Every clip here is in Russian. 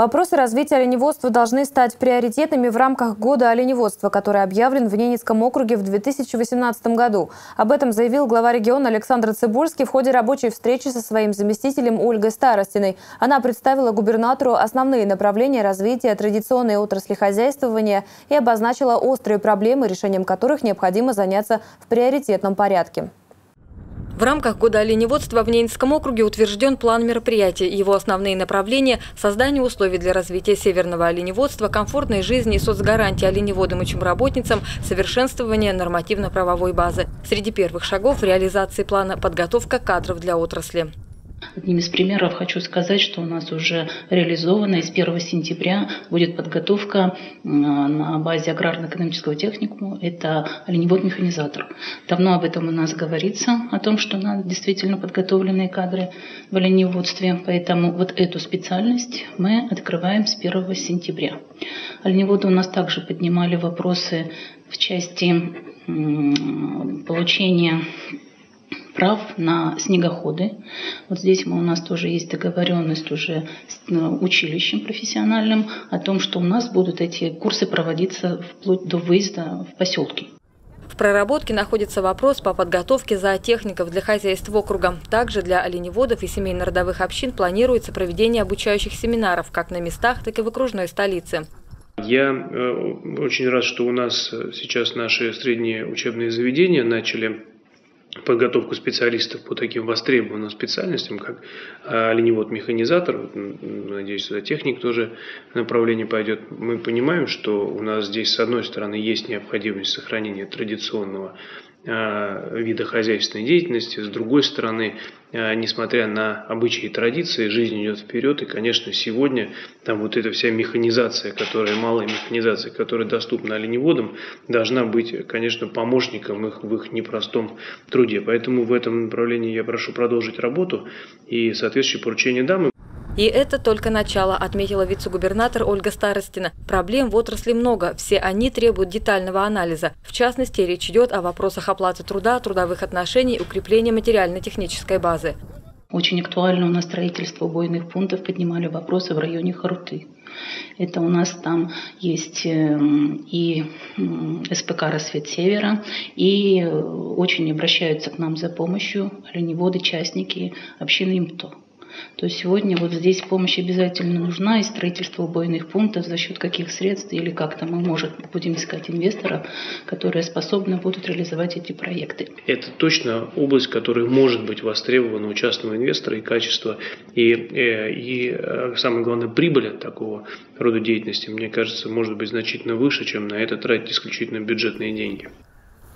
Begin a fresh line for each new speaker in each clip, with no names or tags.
Вопросы развития оленеводства должны стать приоритетными в рамках года оленеводства, который объявлен в Ненецком округе в 2018 году. Об этом заявил глава региона Александр Цибульский в ходе рабочей встречи со своим заместителем Ольгой Старостиной. Она представила губернатору основные направления развития традиционной отрасли хозяйствования и обозначила острые проблемы, решением которых необходимо заняться в приоритетном порядке.
В рамках года оленеводства в Ненецком округе утвержден план мероприятий. Его основные направления – создание условий для развития северного оленеводства, комфортной жизни и соцгарантии оленеводам и чумработницам, совершенствование нормативно-правовой базы. Среди первых шагов в реализации плана – подготовка кадров для отрасли.
Одним из примеров хочу сказать, что у нас уже реализована и с 1 сентября будет подготовка на базе аграрно-экономического техникума. Это оленевод-механизатор. Давно об этом у нас говорится, о том, что надо действительно подготовленные кадры в оленеводстве. Поэтому вот эту специальность мы открываем с 1 сентября. Оленеводы у нас также поднимали вопросы в части получения прав на снегоходы. Вот здесь мы, у нас тоже есть договоренность уже с э, училищем профессиональным о том, что у нас будут эти курсы проводиться вплоть до выезда в поселки.
В проработке находится вопрос по подготовке зоотехников для хозяйств округа. Также для оленеводов и семейно-родовых общин планируется проведение обучающих семинаров как на местах, так и в окружной столице.
Я э, очень рад, что у нас сейчас наши средние учебные заведения начали подготовку специалистов по таким востребованным специальностям, как а, оленевод-механизатор, надеюсь, сюда техник тоже направление пойдет. Мы понимаем, что у нас здесь, с одной стороны, есть необходимость сохранения традиционного вида хозяйственной деятельности, с другой стороны, а, несмотря на обычаи и традиции, жизнь идет вперед, и, конечно, сегодня там вот эта вся механизация, которая, малая механизация, которая доступна оленеводам, должна быть, конечно, помощником их в их непростом труде. Поэтому в этом направлении я прошу продолжить работу и соответствующее поручение дам.
И это только начало, отметила вице-губернатор Ольга Старостина. Проблем в отрасли много, все они требуют детального анализа. В частности, речь идет о вопросах оплаты труда, трудовых отношений, укрепления материально-технической базы.
Очень актуально у нас строительство убойных пунктов, поднимали вопросы в районе Харуты. Это у нас там есть эм, и СПК «Рассвет Севера», и э, очень обращаются к нам за помощью оленеводы, частники общины ИМТО то сегодня вот здесь помощь обязательно нужна и строительство убойных пунктов за счет каких средств или как-то мы, может, будем искать инвестора, которые способны будут реализовать эти проекты.
Это точно область, которая может быть востребована у частного инвестора и качество, и, э, и, и э, самое главное, прибыль от такого рода деятельности, мне кажется, может быть значительно выше, чем на это тратить исключительно бюджетные деньги.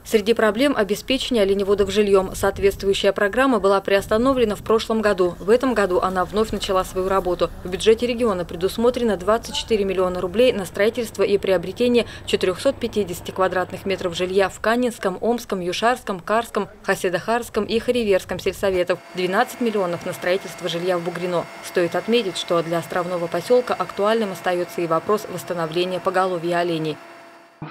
Среди проблем обеспечения оленеводов жильем. Соответствующая программа была приостановлена в прошлом году. В этом году она вновь начала свою работу. В бюджете региона предусмотрено 24 миллиона рублей на строительство и приобретение 450 квадратных метров жилья в Канинском, Омском, Юшарском, Карском, Хаседахарском и Хариверском сельсоветах. 12 миллионов на строительство жилья в Бугрино. Стоит отметить, что для островного поселка актуальным остается и вопрос восстановления поголовья оленей.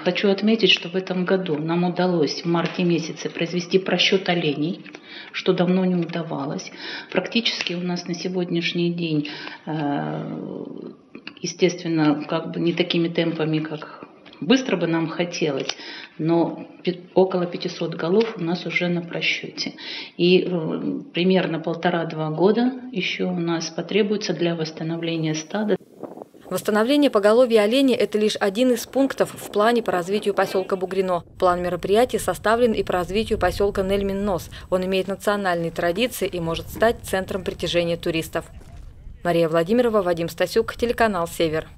Хочу отметить, что в этом году нам удалось в марте месяце произвести просчет оленей, что давно не удавалось. Практически у нас на сегодняшний день, э, естественно, как бы не такими темпами, как быстро бы нам хотелось, но около 500 голов у нас уже на просчете. И э, примерно полтора-два года еще у нас потребуется для восстановления стада.
Восстановление поголовья оленей – это лишь один из пунктов в плане по развитию поселка Бугрино. План мероприятий составлен и по развитию поселка Нельмин-Нос. Он имеет национальные традиции и может стать центром притяжения туристов. Мария Владимирова, Вадим Стасюк, телеканал «Север».